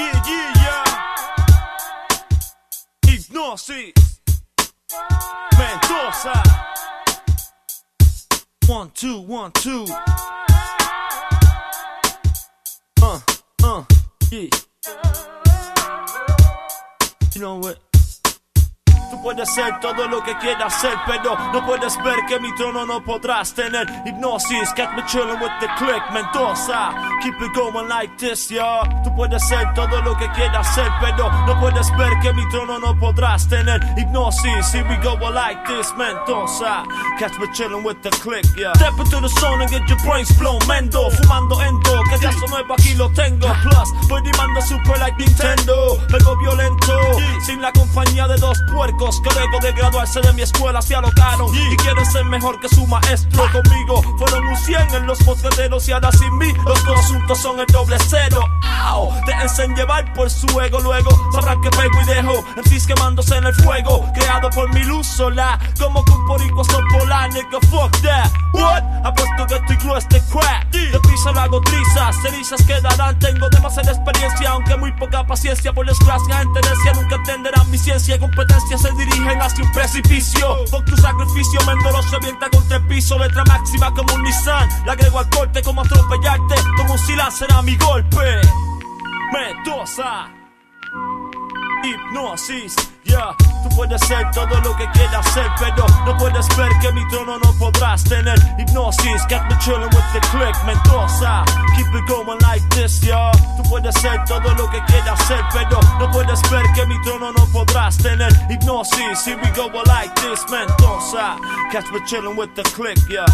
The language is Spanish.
Yeah, yeah, yeah. Hipnosis. Mendoza. One, two, one, two. Uh, uh, yeah. You know what? Tú puedes ser todo lo que quieras ser, pero no puedes ver que mi trono no podrás tener. Hipnosis, catch me chillin' with the click, Mendoza. Keep it going like this, yo. Tú puedes ser todo lo que quieras ser, pero no puedes ver que mi trono no podrás tener. Hipnosis, here we go like this, Mendoza. Catch me chillin' with the click, yeah. Step into the zone and get your brains blown, Mendo. Fumando endo, que ya nuevo aquí lo tengo. Plus, voy rimando super like Nintendo. Vengo violento, sin la compañía de dos puercos que luego de graduarse de mi escuela se alocaron y quieren ser mejor que su maestro. Conmigo fueron un 100 en los mosqueteros y ahora sin mí los dos asuntos son el doble cero. Au, déjense llevar por su ego, luego sabrán que pego y dejo MCs quemándose en el fuego, creado por mi luz solar, como que un poricua polar, nigga, fuck that. What? Quedarán, tengo demasiada experiencia, aunque muy poca paciencia, por desgracia, gente necia nunca entenderán mi ciencia y competencia se dirigen hacia un precipicio. Con tu sacrificio, Mendolo se avienta contra el piso, letra máxima como un Nissan, la agrego al corte como atropellarte, como un Silan será mi golpe. Mendoza. Hipnosis, yeah. Tú puedes ser todo lo que quieras ser, pero no puedes ver que mi trono no podrás tener. Hipnosis, got me chillin' with the click, Mendoza. Keep it going like this, yeah. Tú puedes ser todo lo que quieras ser, pero no puedes ver que mi trono no podrás tener. Hipnosis, here we go like this, Mendoza. Catch me chillin' with the click, yeah.